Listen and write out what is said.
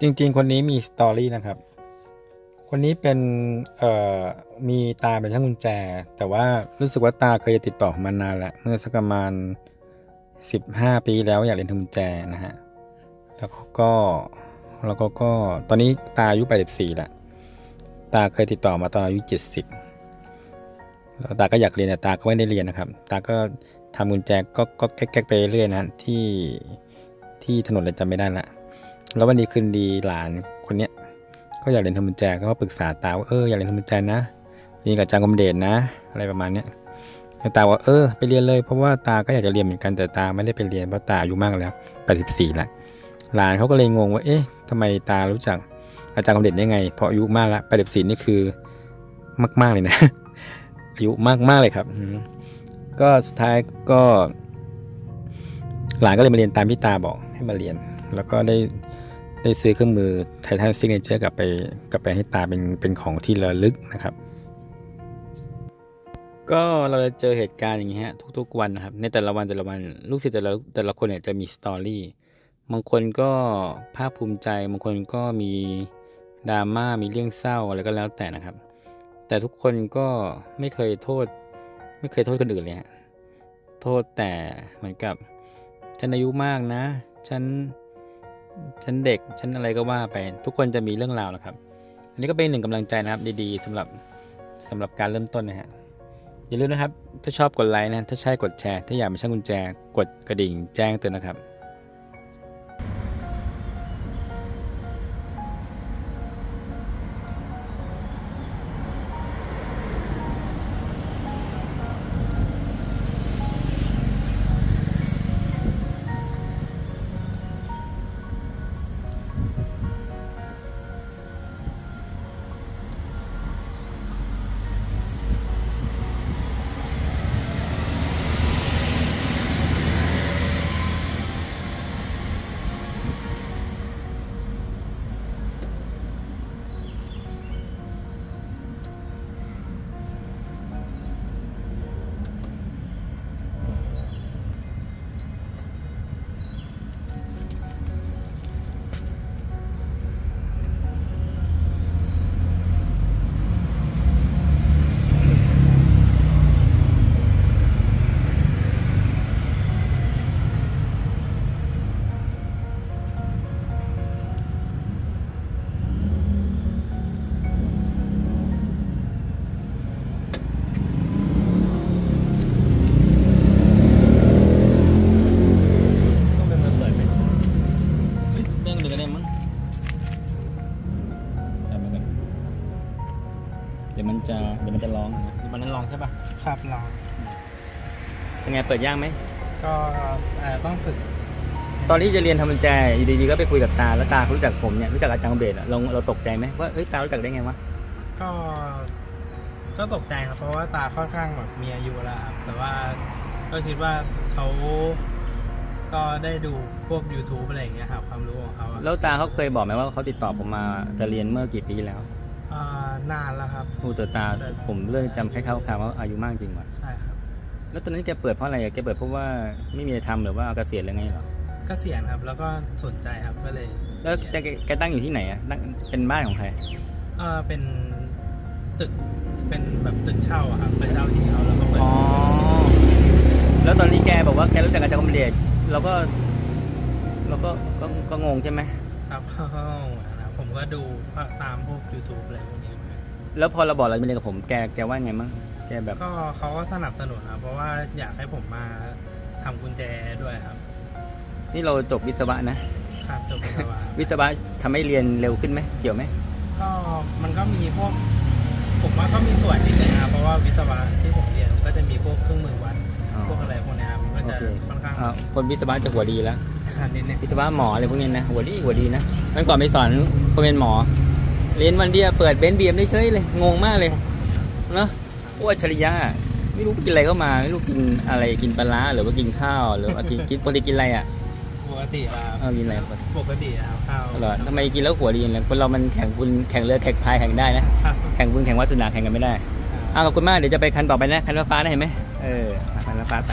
จริง ๆ คนนี้มีสตอรี่นะครับ คนนี้เป็นเอ่อมีตาเป็นช่างกุญแจ แต่ว่ารู้สึกว่าตาเคยจะติดต่อมานานแล้วเมื่อสักประมาณสิบห้าปีแล้วอยากเรียนทำกุญแจนะฮะแล้วก็แล้วก็ก็ตอนนี้ตาอายุแปดสิบสี่ละตาเคยติดต่อมาตอนอายุเจ็ดสิบแล้วตาก็อยากเรียนแต่ตาก็ไม่ได้เรียนนะครับ ตาก็ทำกุญแจก็ก็แก๊กๆไปเรื่อยนะที่ที่ถนนอะไรจำไม่ได้ละ แล้ววันดีคืนดีหลานคนเนี้ยก็อยากเรียนทำกุญแจก็มาปรึกษาตาว่าเอออยากเรียนทำกุญแจนะเรียนกับอาจารย์กมเดชนะ อะไรประมาณเนี้ยแต่ตาว่าเออไปเรียนเลยเพราะว่าตาก็อยากจะเรียนเหมือนกันแต่ตาไม่ได้ไปเรียนเพราะตาอายุมากแล้ว84ละหลานเขาก็เลยงงว่าเอ๊ะทำไมตารู้จักอาจารย์กมเดชได้ไง เพราะอายุมากละ84นี่คือมาก ๆเลยนะ อายุมากมากเลยครับก็สุดท้ายก็ หลานก็เลยมาเรียนตามที่ตาบอกให้มาเรียน แล้วก็ได้ ได้ซื้อเครื่องมือ Titan Signature กลับไปกลับไปให้ตาเป็นเป็นของที่ระลึกนะครับ ก็เราจะเจอเหตุการณ์อย่างนี้ฮะทุก ๆ วันนะครับ ในแต่ละวันแต่ละวัน ลูกศิษย์แต่ละแต่ละคนเนี่ยจะมี story บางคนก็ภาคภูมิใจบางคนก็มีดราม่ามีเรื่องเศร้าอะไรก็แล้วแต่นะครับ แต่ทุกคนก็ไม่เคยโทษ ไม่เคยโทษคนอื่นเลยฮะโทษแต่เหมือนกับฉันอายุมากนะ ฉัน ฉันเด็กฉันอะไรก็ว่าไปทุกคนจะมีเรื่องราวนะครับ อันนี้ก็เป็นหนึ่งกำลังใจนะครับ ดีๆสำหรับสำหรับการเริ่มต้นนะฮะอย่าลืมนะครับ ถ้าชอบกดไลค์นะถ้าใช่กดแชร์ ถ้าอยากเป็นช่างกุญแจกดกระดิ่งแจ้งเตือนนะครับ เดี๋ยวมันจะเดี๋ยวมันจะร้องนะมันนั้นร้องใช่ปะครับเราเป็นไงเปิดยากไหม ก็เอ่อต้องฝึกตอนที่จะเรียนทำกุญแจอยู่ดีๆก็ไปคุยกับตาแล้วตาเขารู้จักผมเนี่ยรู้จักอาจารย์เบสอะเราเราตกใจไหมว่าเอ้ยตารู้จักได้ไงวะก็ก็ตกใจครับ เพราะว่าตาค่อนข้างแบบมีอายุแล้วครับ แต่ว่าก็คิดว่าเขาก็ได้ดูพวก YouTube อะไรอย่างเงี้ยครับ ความรู้ของเขาอะ แล้วตาเขาเคยบอกไหมว่าเขาติดต่อผมมาจะเรียนเมื่อกี่ปีแล้วอ่า นานแล้วครับโอ้แต่ตาผมเริ่มจำแค่คร่าวๆว่าอายุมากจริงว่ะใช่ครับ แล้วตอนนั้นแกเปิดเพราะอะไรอะแกเปิดเพราะว่าไม่มีอะไรทำหรือว่าเกษียณหรือไงเหรอก็เสียนครับ แล้วก็สนใจครับก็เลยแล้วแกแกแกตั้งอยู่ที่ไหนอะตั้งเป็นบ้านของใครเออเป็นตึกเป็นแบบตึกเช่าอะครับไปเช่าที่เขาแล้วก็เปิดอ๋อแล้วตอนที่แกบอกว่าแกรู้จักอาจารย์คอมเดชเราก็ เราก็ก็ก็งงใช่ไหมครับเข้าห้องนะครับผม ก็ดูตามพวก YouTube อะไรพวกนี้มาแล้วพอเราบอกเราจะไปเรียนกับผมแกแกว่าไงมั้งแกแบบก็เขาก็สนับสนุนครับเพราะว่าอยากให้ผมมาทำกุญแจด้วยครับนี่เราจบวิศวะนะครับจบวิศวะวิศวะทำให้เรียนเร็วขึ้นไหมเกี่ยวไหมก็มันก็มีพวก ผมว่าก็มีส่วนนิดนึงนะครับเพราะว่าวิศวะที่ผมเรียนก็จะมีพวกเครื่องมือวัดพวกอะไรพวกเนี้ยครับมันก็โอจะเคค่อนข้างอ่าคนวิศวะจะหัวดีแล้ว นิดนึงวิศวะหมออะไรพวกนี้นะหัวดีหัวดีนะเมื่อก่อนไปสอนคนเป็นหมอ เรียนวันเดียวเปิดเบนซ์ BM ได้เฉยเลยงงมากเลยเนาะโอ้อัจฉริยะไม่รู้กินอะไรเข้ามาไม่รู้กินอะไรกินปลาร้าหรือว่ากินข้าวหรือว่ากินกินปกติกินอะไรอะปกติครับเออกินอะไรปกติครับข้าวตลอดทำไมกินแล้วหัวดีอย่างไรคนเรามันแข่งบุญแข่งเรือแข่งพายแข่งได้นะครับแข่งบุญแข่งวาสนาแข่งกันไม่ได้อ้าวขอบคุณมากเดี๋ยวจะไปคันต่อไปนะคันฟ้าๆนะเห็นไหมเออคันฟ้าๆไป